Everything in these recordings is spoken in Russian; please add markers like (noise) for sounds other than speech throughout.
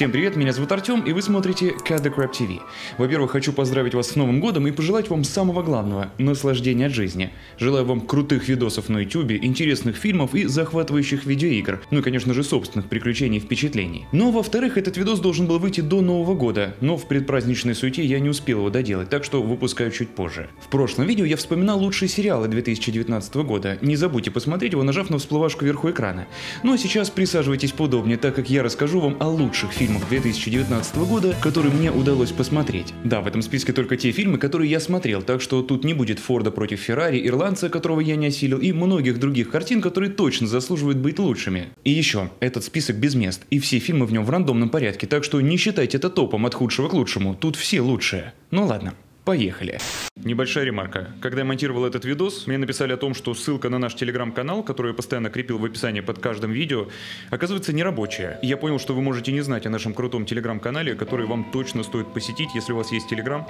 Всем привет, меня зовут Артем, и вы смотрите Crab TV. Во-первых, хочу поздравить вас с Новым годом и пожелать вам самого главного – наслаждения от жизни. Желаю вам крутых видосов на YouTube, интересных фильмов и захватывающих видеоигр, ну и, конечно же, собственных приключений и впечатлений. Но, во-вторых, этот видос должен был выйти до Нового года, но в предпраздничной суете я не успел его доделать, так что выпускаю чуть позже. В прошлом видео я вспоминал лучшие сериалы 2019 года, не забудьте посмотреть его, нажав на всплывашку вверху экрана. Ну а сейчас присаживайтесь поудобнее, так как я расскажу вам о лучших фильмах фильмов 2019 года, которые мне удалось посмотреть. Да, в этом списке только те фильмы, которые я смотрел, так что тут не будет Форда против Феррари, Ирландца, которого я не осилил, и многих других картин, которые точно заслуживают быть лучшими. И еще, этот список без мест, и все фильмы в нем в рандомном порядке, так что не считайте это топом от худшего к лучшему, тут все лучшие. Ну ладно. Поехали. Небольшая ремарка. Когда я монтировал этот видос, мне написали о том, что ссылка на наш телеграм-канал, который я постоянно крепил в описании под каждым видео, оказывается нерабочая. И я понял, что вы можете не знать о нашем крутом телеграм-канале, который вам точно стоит посетить, если у вас есть телеграм.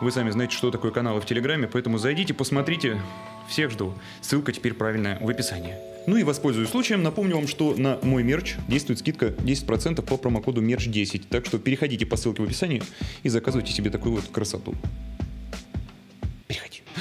Вы сами знаете, что такое каналы в телеграме, поэтому зайдите, посмотрите. Всех жду. Ссылка теперь правильная в описании. Ну и воспользуюсь случаем, напомню вам, что на мой мерч действует скидка 10% по промокоду MERCH10. Так что переходите по ссылке в описании и заказывайте себе такую вот красоту.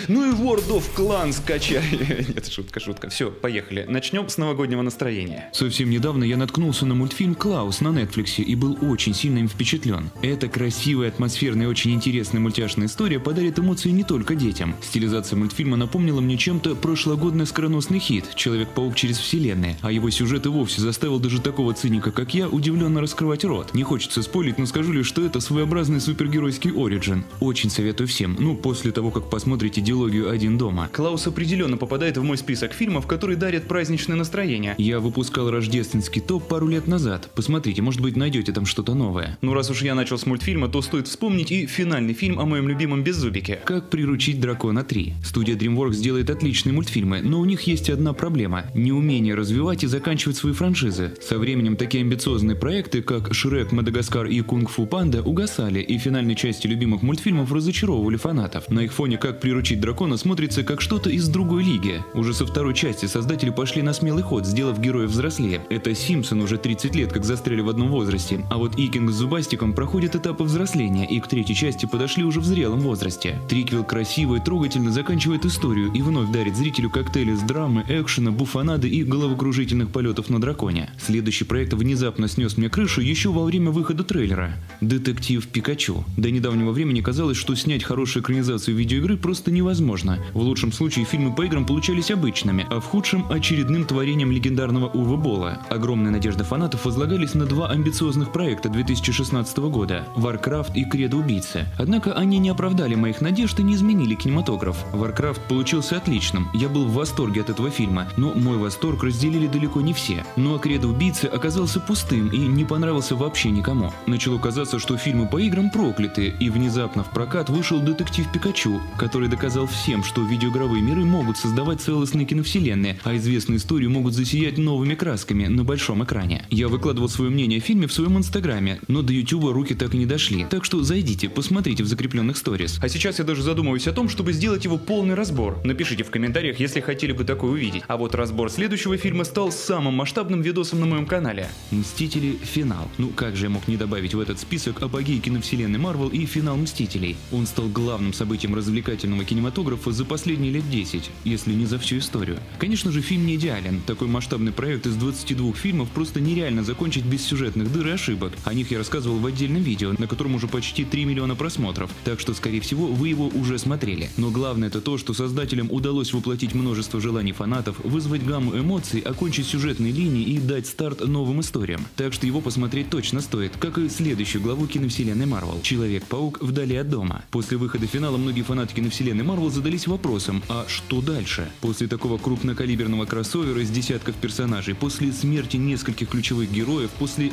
Ну и World of Clans скачай. (laughs) Нет, шутка, шутка. Все, поехали. Начнем с новогоднего настроения. Совсем недавно я наткнулся на мультфильм «Клаус» на Netflix и был очень сильно им впечатлен. Эта красивая, атмосферная и очень интересная мультяшная история подарит эмоции не только детям. Стилизация мультфильма напомнила мне чем-то прошлогодний скороносный хит «Человек-паук через вселенные», а его сюжет и вовсе заставил даже такого циника, как я, удивленно раскрывать рот. Не хочется спорить, но скажу лишь, что это своеобразный супергеройский оригин. Очень советую всем, ну, после того, как посмотрите идеологию «Один дома». Клаус определенно попадает в мой список фильмов, которые дарят праздничное настроение. Я выпускал рождественский топ пару лет назад. Посмотрите, может быть найдете там что-то новое. Ну раз уж я начал с мультфильма, то стоит вспомнить и финальный фильм о моем любимом Беззубике. «Как приручить дракона 3». Студия DreamWorks делает отличные мультфильмы, но у них есть одна проблема – неумение развивать и заканчивать свои франшизы. Со временем такие амбициозные проекты, как «Шрек», «Мадагаскар» и «Кунг-фу панда» угасали, и финальные части любимых мультфильмов разочаровывали фанатов. На их фоне «Как «Приручить дракона» смотрится как что-то из другой лиги. Уже со второй части создатели пошли на смелый ход, сделав героев взрослее. Это Симпсон уже 30 лет как застряли в одном возрасте, а вот Икинг с Зубастиком проходят этапы взросления и к третьей части подошли уже в зрелом возрасте. Триквел красиво и трогательно заканчивает историю и вновь дарит зрителю коктейли из драмы, экшена, буфанады и головокружительных полетов на драконе. Следующий проект внезапно снес мне крышу еще во время выхода трейлера. Детектив Пикачу. До недавнего времени казалось, что снять хорошую экранизацию видеоигры просто невозможно невозможно. В лучшем случае фильмы по играм получались обычными, а в худшем – очередным творением легендарного Уве Бола. Огромные надежды фанатов возлагались на два амбициозных проекта 2016 года – Warcraft и Кредо Убийцы. Однако они не оправдали моих надежд и не изменили кинематограф. Warcraft получился отличным, я был в восторге от этого фильма, но мой восторг разделили далеко не все. Ну а Кредо Убийцы оказался пустым и не понравился вообще никому. Начало казаться, что фильмы по играм прокляты, и внезапно в прокат вышел детектив Пикачу, который доказал доказал всем, что видеоигровые миры могут создавать целостные киновселенные, а известные истории могут засиять новыми красками на большом экране. Я выкладывал свое мнение о фильме в своем инстаграме, но до ютуба руки так и не дошли. Так что зайдите, посмотрите в закрепленных сторис. А сейчас я даже задумываюсь о том, чтобы сделать его полный разбор. Напишите в комментариях, если хотели бы такое увидеть. А вот разбор следующего фильма стал самым масштабным видосом на моем канале. Мстители. Финал. Ну как же я мог не добавить в этот список апогей киновселенной Марвел и финал Мстителей? Он стал главным событием развлекательного кинематографа кинематографа за последние лет 10, если не за всю историю. Конечно же, фильм не идеален. Такой масштабный проект из 22 фильмов просто нереально закончить без сюжетных дыр и ошибок. О них я рассказывал в отдельном видео, на котором уже почти 3 миллиона просмотров, так что, скорее всего, вы его уже смотрели. Но главное это то, что создателям удалось воплотить множество желаний фанатов, вызвать гамму эмоций, окончить сюжетные линии и дать старт новым историям. Так что его посмотреть точно стоит, как и следующую главу киновселенной Марвел «Человек-паук вдали от дома». После выхода финала многие фанаты киновселенной Marvel задались вопросом, а что дальше? После такого крупнокалиберного кроссовера из десятков персонажей, после смерти нескольких ключевых героев, после...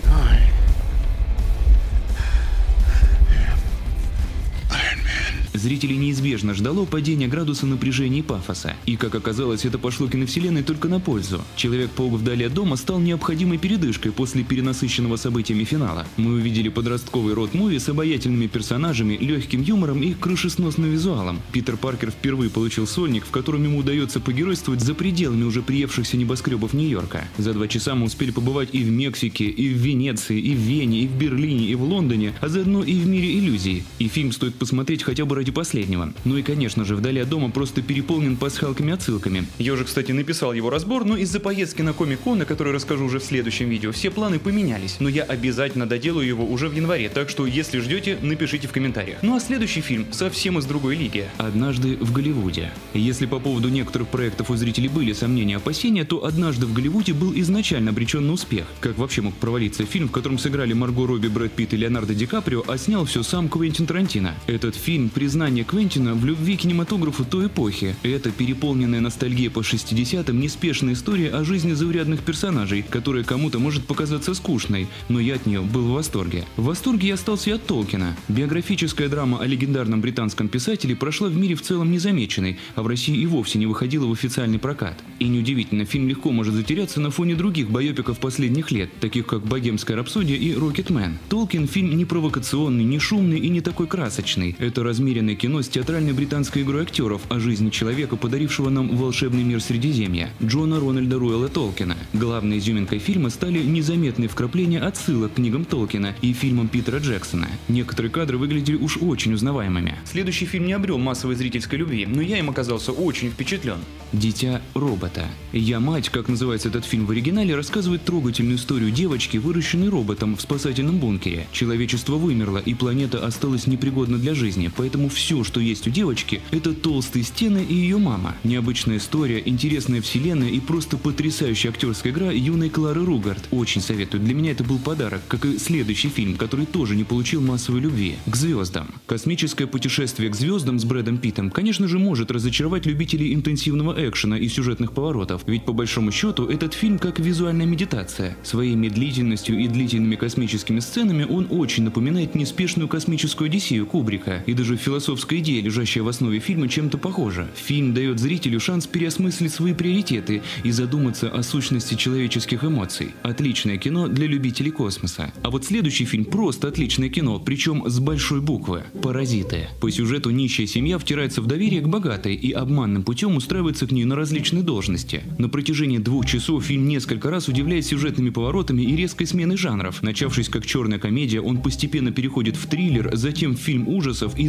зрителей неизбежно ждало падение градуса напряжения и пафоса. И, как оказалось, это пошло киновселенной только на пользу. Человек-паук вдали от дома стал необходимой передышкой после перенасыщенного событиями финала. Мы увидели подростковый род муви с обаятельными персонажами, легким юмором и крышесносным визуалом. Питер Паркер впервые получил сольник, в котором ему удается погеройствовать за пределами уже приевшихся небоскребов Нью-Йорка. За два часа мы успели побывать и в Мексике, и в Венеции, и в Вене, и в Берлине, и в Лондоне, а заодно и в мире иллюзий. И фильм стоит посмотреть хотя бы ради последнего. Ну и, конечно же, «Вдали от дома» просто переполнен пасхалками-отсылками. Я уже, кстати, написал его разбор, но из-за поездки на Комик-кон, о которой расскажу уже в следующем видео, все планы поменялись. Но я обязательно доделаю его уже в январе, так что если ждете, напишите в комментариях. Ну а следующий фильм совсем из другой лиги. «Однажды в Голливуде». Если по поводу некоторых проектов у зрителей были сомнения и опасения, то «Однажды в Голливуде» был изначально обречен на успех. Как вообще мог провалиться фильм, в котором сыграли Марго Робби, Брэд Питт и Леонардо Ди Каприо, а снял все сам Квентин Тарантино? Этот фильм – признание Квентина в любви к кинематографу той эпохи. Это переполненная ностальгия по 60-м, неспешная история о жизни заурядных персонажей, которая кому-то может показаться скучной, но я от нее был в восторге. В восторге я остался от Толкина. Биографическая драма о легендарном британском писателе прошла в мире в целом незамеченной, а в России и вовсе не выходила в официальный прокат. И неудивительно, фильм легко может затеряться на фоне других байопиков последних лет, таких как «Богемская рапсодия» и «Рокетмен». Толкин фильм не провокационный, не шумный и не такой красочный. Это размеренное кино с театральной британской игрой актеров о жизни человека, подарившего нам волшебный мир Средиземья, Джона Рональда Руэлла Толкина. Главной изюминкой фильма стали незаметные вкрапления отсылок к книгам Толкина и фильмам Питера Джексона. Некоторые кадры выглядели уж очень узнаваемыми. Следующий фильм не обрел массовой зрительской любви, но я им оказался очень впечатлен. «Дитя робота». «Я мать», как называется этот фильм в оригинале, рассказывает трогательную историю девочки, выращенной роботом в спасательном бункере. Человечество вымерло, и планета осталась непригодна для жизни, поэтому все, что есть у девочки, это толстые стены и ее мама. Необычная история, интересная вселенная и просто потрясающая актерская игра юной Клары Ругард. Очень советую. Для меня это был подарок, как и следующий фильм, который тоже не получил массовой любви. «К звездам». Космическое путешествие к звездам с Брэдом Питтом, конечно же, может разочаровать любителей интенсивного экшена и сюжетных поворотов, ведь по большому счету этот фильм как визуальная медитация. Своей медлительностью и длительными космическими сценами он очень напоминает неспешную космическую одиссею Кубрика, и даже философская идея, лежащая в основе фильма, чем-то похожа. Фильм дает зрителю шанс переосмыслить свои приоритеты и задуматься о сущности человеческих эмоций. Отличное кино для любителей космоса. А вот следующий фильм просто отличное кино, причем с большой буквы. «Паразиты». По сюжету нищая семья втирается в доверие к богатой и обманным путем устраивается к ней на различные должности. На протяжении двух часов фильм несколько раз удивляет сюжетными поворотами и резкой сменой жанров. Начавшись как черная комедия, он постепенно переходит в триллер, затем в фильм ужасов и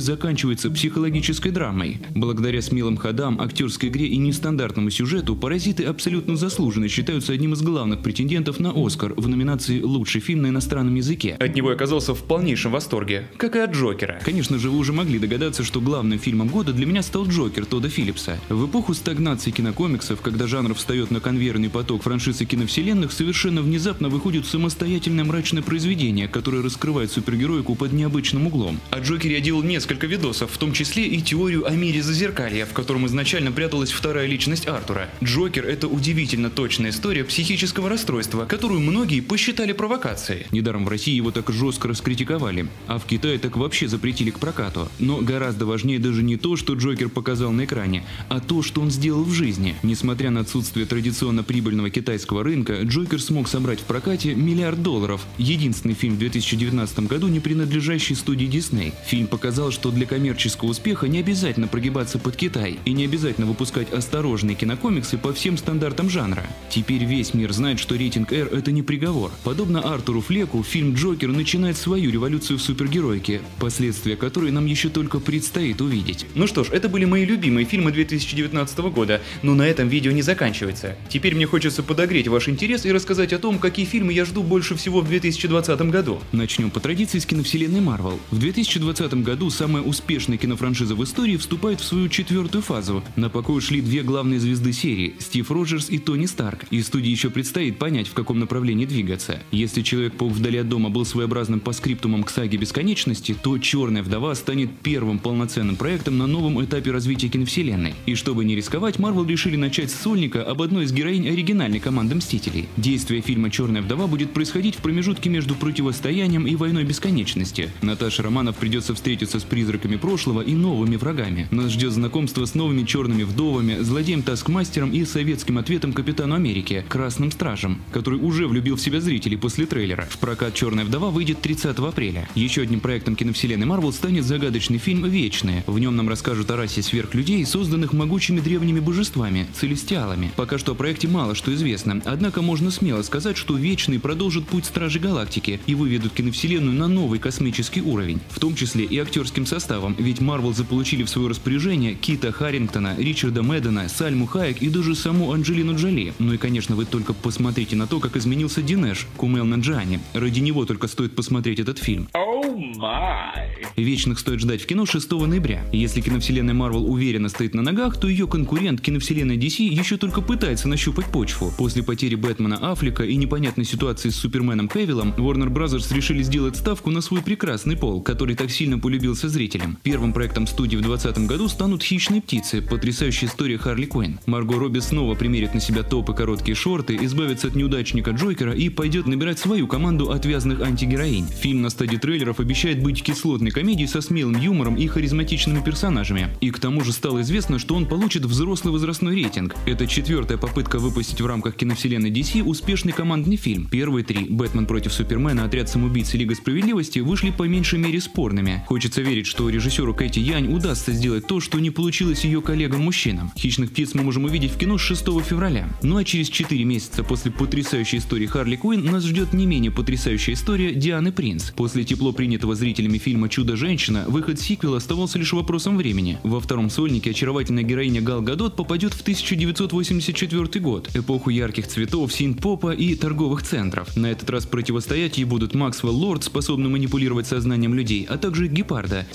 заканчивается психологической драмой. Благодаря смелым ходам, актерской игре и нестандартному сюжету, «Паразиты» абсолютно заслуженно считаются одним из главных претендентов на «Оскар» в номинации «Лучший фильм на иностранном языке». От него я оказался в полнейшем восторге, как и от Джокера. Конечно же, вы уже могли догадаться, что главным фильмом года для меня стал «Джокер» Тодда Филлипса. В эпоху стагнации кинокомиксов, когда жанр встает на конвейерный поток франшизы киновселенных, совершенно внезапно выходит самостоятельное мрачное произведение, которое раскрывает супергероику под необычным углом. О Джокере я делал несколько видосов, в том числе и теорию о мире зазеркалья, в котором изначально пряталась вторая личность Артура. Джокер — это удивительно точная история психического расстройства, которую многие посчитали провокацией. Недаром в России его так жестко раскритиковали, а в Китае так вообще запретили к прокату. Но гораздо важнее даже не то, что Джокер показал на экране, а то, что он сделал в жизни. Несмотря на отсутствие традиционно прибыльного китайского рынка, Джокер смог собрать в прокате миллиард долларов. Единственный фильм в 2019 году, не принадлежащий студии Disney. Фильм показал, что для коммерческого успеха не обязательно прогибаться под Китай и не обязательно выпускать осторожные кинокомиксы по всем стандартам жанра. Теперь весь мир знает, что рейтинг R это не приговор. Подобно Артуру Флеку, фильм Джокер начинает свою революцию в супергеройке, последствия которой нам еще только предстоит увидеть. Ну что ж, это были мои любимые фильмы 2019 года, но на этом видео не заканчивается. Теперь мне хочется подогреть ваш интерес и рассказать о том, какие фильмы я жду больше всего в 2020 году. Начнем по традиции с киновселенной Marvel. В 2020 году самая успешная кинофраншиза в истории вступает в свою четвертую фазу. На покой ушли две главные звезды серии – Стив Роджерс и Тони Старк. И студии еще предстоит понять, в каком направлении двигаться. Если Человек-паук вдали от дома был своеобразным паскриптумом к саге бесконечности, то Черная вдова станет первым полноценным проектом на новом этапе развития киновселенной. И чтобы не рисковать, Marvel решили начать с сольника об одной из героинь оригинальной команды Мстителей. Действие фильма «Черная вдова» будет происходить в промежутке между противостоянием и войной бесконечности. Наташе Романов придется встретиться с призраками прошлого и новыми врагами. Нас ждет знакомство с новыми черными вдовами, злодеем Таскмастером и советским ответом Капитану Америки, Красным Стражем, который уже влюбил в себя зрителей после трейлера. В прокат «Черная вдова» выйдет 30 апреля. Еще одним проектом киновселенной Марвел станет загадочный фильм «Вечные». В нем нам расскажут о расе сверхлюдей, созданных могучими древними божествами – целестиалами. Пока что о проекте мало что известно, однако можно смело сказать, что «Вечные» продолжат путь Стражи Галактики и выведут киновселенную на новый космический уровень, в том числе и актерским составом, ведь Марвел заполучили в свое распоряжение Кита Харрингтона, Ричарда Мэддена, Сальму Хайек и даже саму Анджелину Джоли. Ну и, конечно, вы только посмотрите на то, как изменился Динеш, Кумел Наджани. Ради него только стоит посмотреть этот фильм. Oh. Вечных стоит ждать в кино 6 ноября. Если киновселенная Марвел уверенно стоит на ногах, то ее конкурент киновселенная DC еще только пытается нащупать почву. После потери Бэтмена Аффлека и непонятной ситуации с Суперменом Кевиллом, Warner Bros. решили сделать ставку на свой прекрасный пол, который так сильно полюбился зрителям. Первым проектом студии в 2020 году станут «Хищные птицы», потрясающая история Харли Куин. Марго Робби снова примерит на себя топы короткие шорты, избавится от неудачника Джокера и пойдет набирать свою команду отвязных антигероинь. Фильм на стадии трейлеров обещает быть кислотной комедией со смелым юмором и харизматичными персонажами. И к тому же стало известно, что он получит взрослый возрастной рейтинг. Это четвертая попытка выпустить в рамках киновселенной DC успешный командный фильм. Первые три «Бэтмен против Супермена», «Отряд самоубийц» и «Лига справедливости» вышли по меньшей мере спорными. Хочется верить, что режиссеру Кэти Янь удастся сделать то, что не получилось ее коллегам-мужчинам. «Хищных птиц» мы можем увидеть в кино с 6 февраля. Ну а через 4 месяца после потрясающей истории Харли Куин нас ждет не менее потрясающая история Дианы Принц. После тепло принятого зрителями фильма «Чудо-женщина» выход сиквела оставался лишь вопросом времени. Во втором сольнике очаровательная героиня Гал Гадот попадет в 1984 год, эпоху ярких цветов, синт-попа и торговых центров. На этот раз противостоять ей будут Максвелл Лорд, способный манипулировать сознанием людей, а также Гепарда,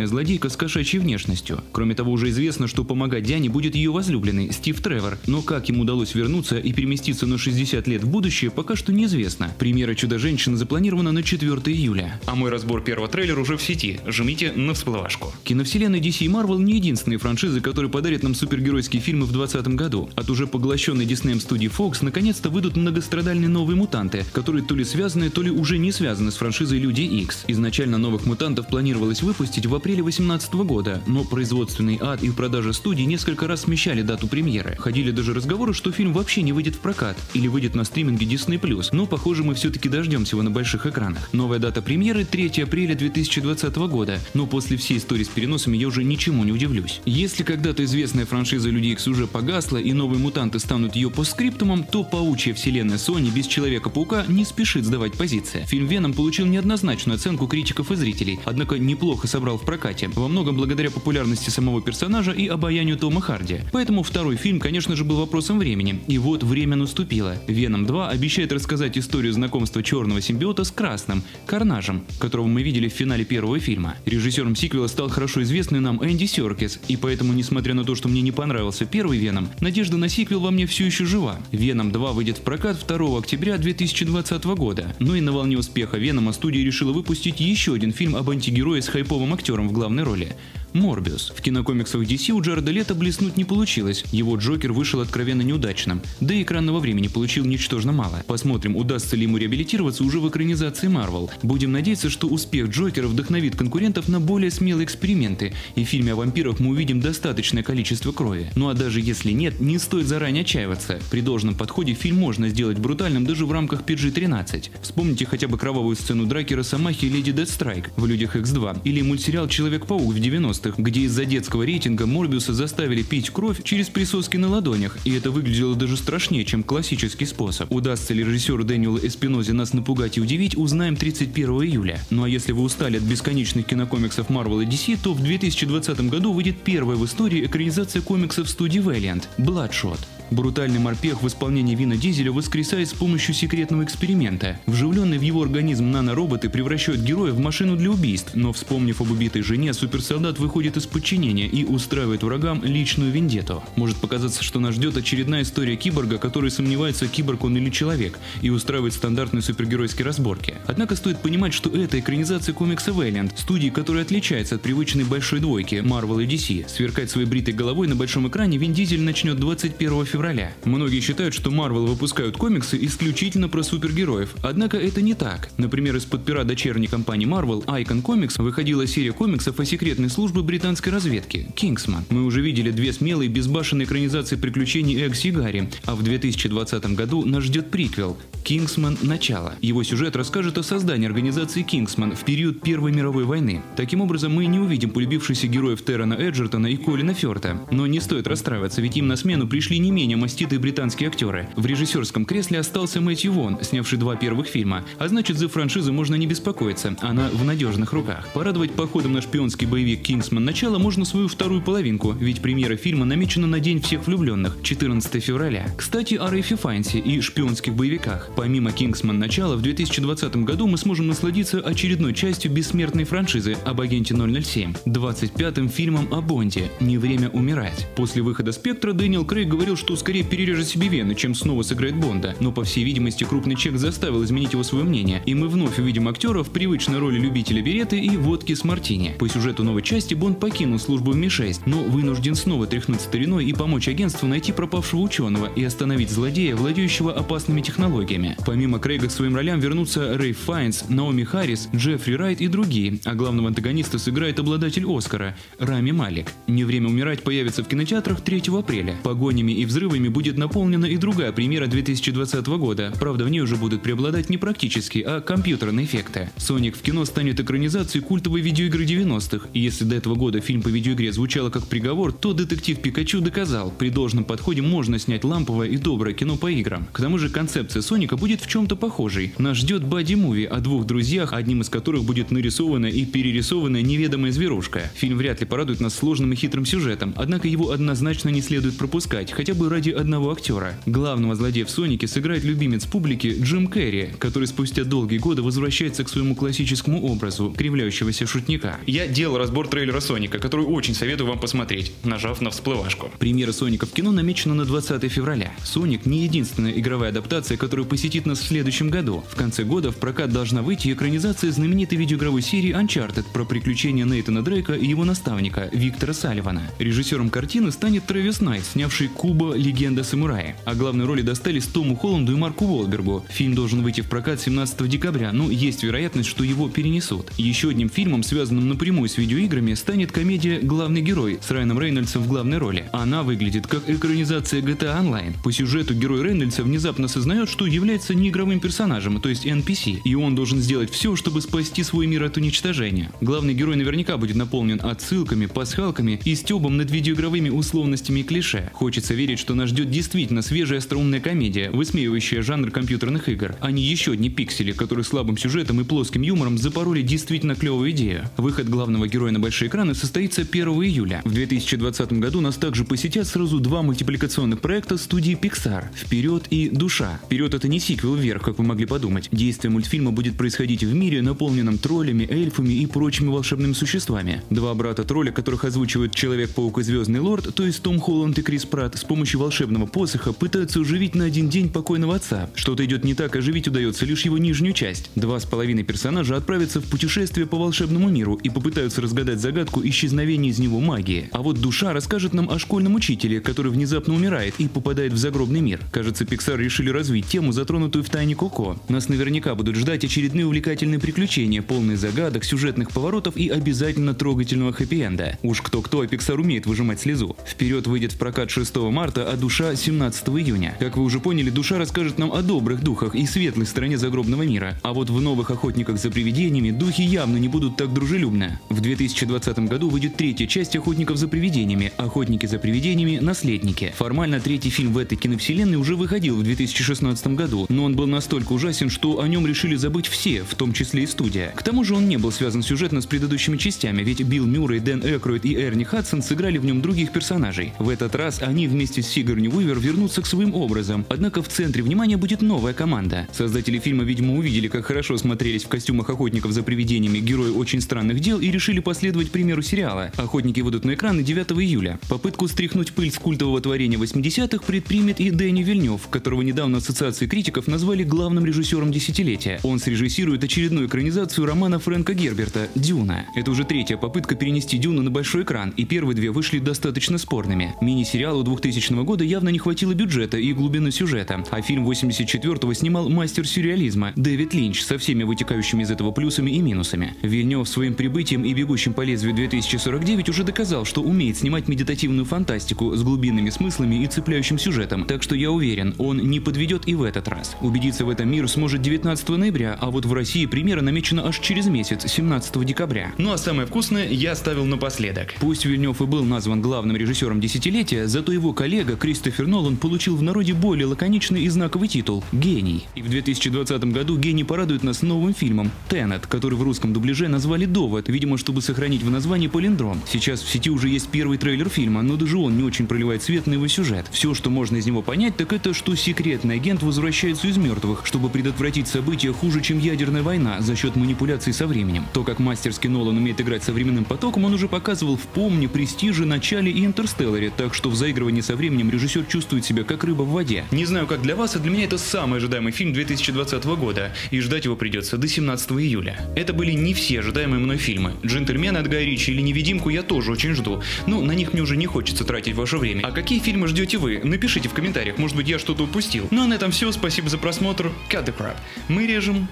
сверхсильная злодейка с кошачьей внешностью. Кроме того, уже известно, что помогать Диане будет ее возлюбленный Стив Тревор, но как ему удалось вернуться и переместиться на 60 лет в будущее, пока что неизвестно. Премьера «Чудо-женщины» запланирована на 4 июля. А мой разбор первого трейлера уже в сети. Жмите на всплывашку. Киновселенная DC и Marvel не единственные франшизы, которые подарят нам супергеройские фильмы в 2020 году. От уже поглощенной Диснеем студии Fox наконец-то выйдут многострадальные новые мутанты, которые то ли связаны, то ли уже не связаны с франшизой Люди X. Изначально новых мутантов планировалось выпустить в апреле 2018 года, но производственный ад и продажа студий несколько раз смещали дату премьеры. Ходили даже разговоры, что фильм вообще не выйдет в прокат или выйдет на стриминге Disney+, но похоже мы все-таки дождемся его на больших экранах. Новая дата премьеры 3 апреля 2020 года, но после всей истории с переносами я уже ничему не удивлюсь. Если когда-то известная франшиза Люди X уже погасла и новые мутанты станут ее постскриптумом, то паучья вселенная Sony без Человека-паука не спешит сдавать позиции. Фильм Веном получил неоднозначную оценку критиков и зрителей, однако неплохо собрал в прокате, во многом благодаря популярности самого персонажа и обаянию Тома Харди. Поэтому второй фильм, конечно же, был вопросом времени. И вот время наступило. Веном 2 обещает рассказать историю знакомства черного симбиота с красным, Карнажем, которого мы видели в финале первого фильма. Режиссером сиквела стал хорошо известный нам Энди Серкис, и поэтому, несмотря на то, что мне не понравился первый Веном, надежда на сиквел во мне все еще жива. Веном 2 выйдет в прокат 2 октября 2020 года. Ну и на волне успеха Венома студия решила выпустить еще один фильм об антигерое с хайповым актером в главной роли. Морбиус. В кинокомиксах DC у Джареда Лето блеснуть не получилось, его Джокер вышел откровенно неудачным, да и экранного времени получил ничтожно мало. Посмотрим, удастся ли ему реабилитироваться уже в экранизации Марвел. Будем надеяться, что успех Джокера вдохновит конкурентов на более смелые эксперименты, и в фильме о вампирах мы увидим достаточное количество крови. Ну а даже если нет, не стоит заранее отчаиваться. При должном подходе фильм можно сделать брутальным даже в рамках PG-13. Вспомните хотя бы кровавую сцену драки Росомахи и Леди Дедстрайк в «Людях X2» или мультсериал «Человек-паук» в 90 90-х, где из-за детского рейтинга Морбиуса заставили пить кровь через присоски на ладонях, и это выглядело даже страшнее, чем классический способ. Удастся ли режиссеру Дэниелу Эспинозе нас напугать и удивить, узнаем 31 июля. Ну а если вы устали от бесконечных кинокомиксов Marvel и DC, то в 2020 году выйдет первая в истории экранизация комиксов студии Valiant – Bloodshot. Брутальный морпех в исполнении Вина Дизеля воскресает с помощью секретного эксперимента. Вживленные в его организм нанороботы превращают героя в машину для убийств, но вспомнив об убитой жене, суперсолдат выходит из подчинения и устраивает врагам личную вендетту. Может показаться, что нас ждет очередная история киборга, который сомневается, киборг он или человек, и устраивает стандартные супергеройские разборки. Однако стоит понимать, что это экранизация комикса Valiant, студии, которая отличается от привычной большой двойки Marvel и DC. Сверкать своей бритой головой на большом экране Вин Дизель начнет 21 февраля февраля. Многие считают, что Marvel выпускают комиксы исключительно про супергероев, однако это не так. Например, из-под пера дочерней компании Marvel Icon Comics выходила серия комиксов о секретной службе британской разведки – Kingsman. Мы уже видели две смелые безбашенные экранизации приключений Экс и Гарри, а в 2020 году нас ждет приквел «Кингсман. Начало». Его сюжет расскажет о создании организации Кингсман в период Первой мировой войны. Таким образом, мы не увидим полюбившихся героев Тэрона Эджертона и Колина Ферта. Но не стоит расстраиваться, ведь им на смену пришли не менее маститые британские актеры. В режиссерском кресле остался Мэттью Вон, снявший два первых фильма. А значит, за франшизу можно не беспокоиться, она в надежных руках. Порадовать походом на шпионский боевик «Кингсман. Начало» можно свою вторую половинку, ведь премьера фильма намечена на День всех влюбленных, 14 февраля. Кстати, о Рейфе Файнсе и шпионских боевиках. Помимо «Кингсман. Начало», в 2020 году мы сможем насладиться очередной частью бессмертной франшизы об агенте 007, 25-м фильмом о Бонде «Не время умирать». После выхода «Спектра» Дэниел Крейг говорил, что скорее перережет себе вены, чем снова сыграет Бонда, но по всей видимости крупный чек заставил изменить его свое мнение, и мы вновь увидим актера в привычной роли любителя береты и водки с мартини. По сюжету новой части Бонд покинул службу в Ми-6, но вынужден снова тряхнуть стариной и помочь агентству найти пропавшего ученого и остановить злодея, владеющего опасными технологиями. Помимо Крейга к своим ролям вернутся Рэй Файнс, Наоми Харрис, Джеффри Райт и другие, а главного антагониста сыграет обладатель Оскара Рами Малик. «Не время умирать» появится в кинотеатрах 3 апреля. Погонями и взрывами будет наполнена и другая премьера 2020 года, правда в ней уже будут преобладать не практические, а компьютерные эффекты. «Соник» в кино станет экранизацией культовой видеоигры 90-х, и если до этого года фильм по видеоигре звучало как приговор, то детектив Пикачу доказал, при должном подходе можно снять ламповое и доброе кино по играм. К тому же концепция Соника будет в чем-то похожей. Нас ждет бади-муви о двух друзьях, одним из которых будет нарисована и перерисованная неведомая зверушка. Фильм вряд ли порадует нас сложным и хитрым сюжетом, однако его однозначно не следует пропускать, хотя бы ради одного актера. Главного злодея в Сонике сыграет любимец публики Джим Керри, который спустя долгие годы возвращается к своему классическому образу кривляющегося шутника. Я делал разбор трейлера Соника, который очень советую вам посмотреть, нажав на всплывашку. Премьера Соника в кино намечена на 20 февраля. Соник не единственная игровая адаптация, которая посетит нас в следующем году. В конце года в прокат должна выйти экранизация знаменитой видеоигровой серии Uncharted про приключения Нейтана Дрейка и его наставника Виктора Салливана. Режиссером картины станет Трэвис Найт, снявший Куба «Легенда самурая». А главной роли достались Тому Холланду и Марку Уолбергу. Фильм должен выйти в прокат 17 декабря, но есть вероятность, что его перенесут. Еще одним фильмом, связанным напрямую с видеоиграми, станет комедия «Главный герой» с Райаном Рейнольдсом в главной роли. Она выглядит как экранизация GTA Online. По сюжету герой Рейнольдса внезапно осознает, что является неигровым персонажем, то есть NPC, и он должен сделать все, чтобы спасти свой мир от уничтожения. Главный герой наверняка будет наполнен отсылками, пасхалками и стебом над видеоигровыми условностями и клише. Хочется верить, что нас ждет действительно свежая остроумная комедия, высмеивающая жанр компьютерных игр, а не еще одни пиксели, которые слабым сюжетом и плоским юмором запороли действительно клевую идею. Выход главного героя на большие экраны состоится 1 июля. В 2020 году нас также посетят сразу два мультипликационных проекта студии Pixar «Вперед» и «Душа». «Вперед» — это не сиквел вверх, как вы могли подумать. Действие мультфильма будет происходить в мире, наполненном троллями, эльфами и прочими волшебными существами. Два брата тролля, которых озвучивают Человек-паук и Звездный Лорд, то есть Том Холланд и Крис Пратт, с помощью волшебного посоха пытаются оживить на один день покойного отца. Что-то идет не так, оживить удается лишь его нижнюю часть. Два с половиной персонажа отправятся в путешествие по волшебному миру и попытаются разгадать загадку исчезновения из него магии. А вот душа расскажет нам о школьном учителе, который внезапно умирает и попадает в загробный мир. Кажется, Pixar решили развить тему, затронутую в тайне Коко. Нас наверняка будут ждать очередные увлекательные приключения, полные загадок, сюжетных поворотов и обязательно трогательного хэппи-энда. Уж кто-кто, а Pixar умеет выжимать слезу. Вперед выйдет в прокат 6 марта, а душа 17 июня. Как вы уже поняли, душа расскажет нам о добрых духах и светлой стороне загробного мира. А вот в новых охотниках за привидениями духи явно не будут так дружелюбны. В 2020 году выйдет третья часть охотников за привидениями «Охотники за привидениями. Наследники». Формально третий фильм в этой киновселенной уже выходил в 2016 году, но он был настолько ужасен, что о нем решили забыть все, в том числе и студия. К тому же он не был связан сюжетно с предыдущими частями, ведь Билл Мюррей, Дэн Экроид и Эрни Хадсон сыграли в нем других персонажей. В этот раз они вместе с Сигарни Уивер вернутся к своим образом, однако в центре внимания будет новая команда. Создатели фильма, видимо, увидели, как хорошо смотрелись в костюмах охотников за привидениями герои очень странных дел и решили последовать примеру сериала. Охотники выйдут на экраны 9 июля. Попытку стряхнуть пыль с культового творения 80-х предпримет и Дэнни Вильнев, которого недавно ассоциации критиков назвали главным режиссером десятилетия. Он срежиссирует очередную экранизацию романа Фрэнка Герберта «Дюна». Это уже третья попытка перенести Дюну на большой экран, и первые две вышли достаточно спорными. Мини-сериалу 2000 года года явно не хватило бюджета и глубины сюжета, а фильм 84-го снимал мастер сюрреализма Дэвид Линч со всеми вытекающими из этого плюсами и минусами. Вильнев своим прибытием и «Бегущим по лезвию 2049» уже доказал, что умеет снимать медитативную фантастику с глубинными смыслами и цепляющим сюжетом, так что я уверен, он не подведет и в этот раз. Убедиться в этом мир сможет 19 ноября, а вот в России премьера намечена аж через месяц, 17 декабря. Ну а самое вкусное я оставил напоследок. Пусть Вильнев и был назван главным режиссером десятилетия, зато его коллега Кристофер Нолан получил в народе более лаконичный и знаковый титул – «Гений». И в 2020 году «Гений» порадует нас новым фильмом «Теннет», который в русском дубляже назвали «Довод», видимо, чтобы сохранить в названии полиндром. Сейчас в сети уже есть первый трейлер фильма, но даже он не очень проливает свет на его сюжет. Все, что можно из него понять, так это, что секретный агент возвращается из мертвых, чтобы предотвратить события хуже, чем ядерная война за счет манипуляций со временем. То, как мастерски Нолан умеет играть современным потоком, он уже показывал в «Помне», «Престиже», «Начале» и «Интерстелларе», так что в заигрывании со временем режиссер чувствует себя как рыба в воде. Не знаю, как для вас, а для меня это самый ожидаемый фильм 2020 года, и ждать его придется до 17 июля. Это были не все ожидаемые мной фильмы. «Джентльмены» от Гай Ричи или «Невидимку» я тоже очень жду, но на них мне уже не хочется тратить ваше время. А какие фильмы ждете вы? Напишите в комментариях, может быть я что-то упустил. Ну а на этом все, спасибо за просмотр. Cut the crap. Мы режем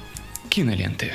киноленты.